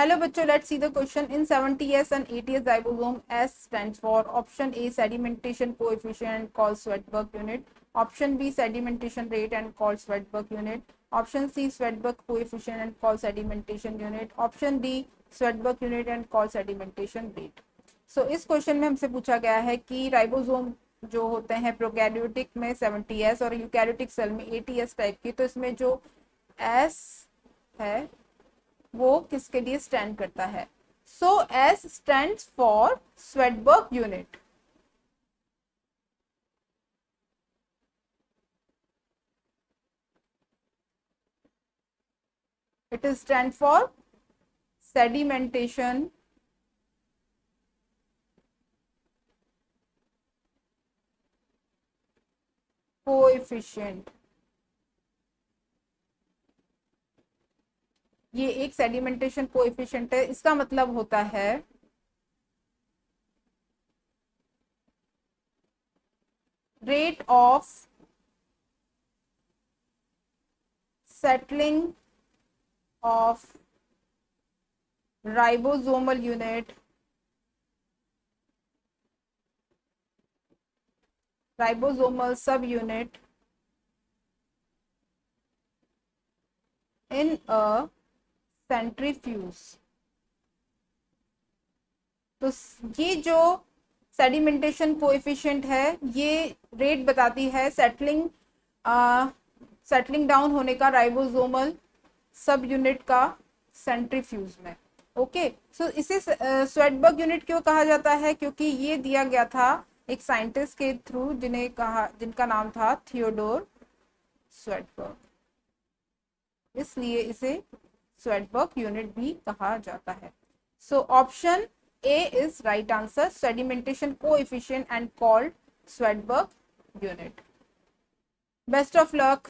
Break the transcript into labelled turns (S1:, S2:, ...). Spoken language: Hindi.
S1: हेलो बच्चों let see the question in seventy S and eighty S डाइबोलोम S stand for option A sedimentation co call Svedberg unit option B sedimentation rate and call Svedberg unit option C Svedberg co and call sedimentation unit option D Svedberg unit and call sedimentation rate so इस क्वेश्चन में हमसे पूछा गया है कि राइबोसोम जो होते हैं प्रोकैरियोटिक में सेवेंटी एस और यूकैरियोटिक सेल में एटी एस टाइप की तो इसमें जो एस है वो किसके लिए स्टैंड करता है? So S stand for Svedberg unit it is stand for sedimentation को कोएफिशिएंट ये एक सेडिमेंटेशन कोएफिशिएंट है, इसका मतलब होता है rate of settling of ribosomal unit ribosomal subunit in a centrifuge तो ये जो सेडिमेंटेशन कोएफिशिएंट है ये रेट बताती है सेटलिंग सेटलिंग डाउन होने का राइबोसोमल सब यूनिट का सेंट्रीफ्यूज में. ओके सो so, इसे स्वेटबर्ग यूनिट क्यों कहा जाता है? क्योंकि ये दिया गया था एक साइंटिस्ट के थ्रू जिन्हें कहा जिनका नाम था थियोडोर स्वेटबर्ग इसलिए इसे स्वेटबर्ग यूनिट भी कहा जाता है. So option A is right answer sedimentation co and called Svedberg unit best of luck